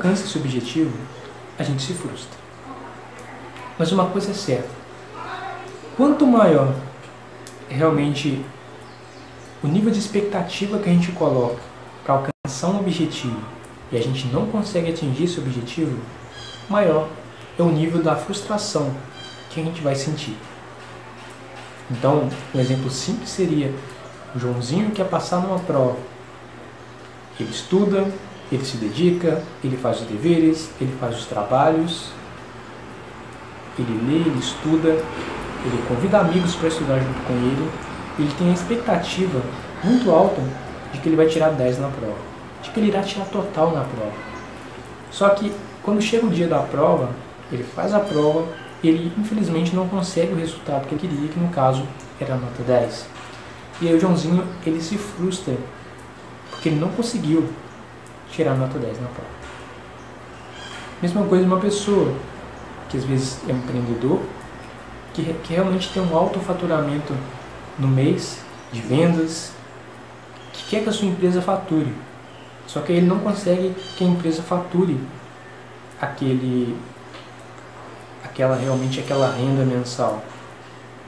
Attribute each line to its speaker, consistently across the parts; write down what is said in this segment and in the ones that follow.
Speaker 1: alcança esse objetivo, a gente se frustra. Mas uma coisa é certa: quanto maior realmente o nível de expectativa que a gente coloca para alcançar um objetivo e a gente não consegue atingir esse objetivo, maior é o nível da frustração que a gente vai sentir. Então, um exemplo simples seria o Joãozinho quer passar numa prova. Ele estuda, ele se dedica, ele faz os deveres, ele faz os trabalhos, ele lê, ele estuda, ele convida amigos para estudar junto com ele, ele tem a expectativa muito alta de que ele vai tirar 10 na prova, de que ele irá tirar total na prova. Só que quando chega o dia da prova, ele faz a prova, ele infelizmente não consegue o resultado que ele queria, que no caso era a nota 10. E aí o Joãozinho ele se frustra porque ele não conseguiu tirar nota 10 na prova. Mesma coisa uma pessoa que às vezes é um empreendedor, que, que realmente tem um alto faturamento no mês de vendas, que quer que a sua empresa fature. Só que ele não consegue que a empresa fature aquele aquela realmente aquela renda mensal.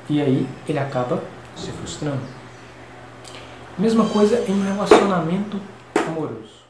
Speaker 1: E aí ele acaba se frustrando. Mesma coisa em um relacionamento amoroso.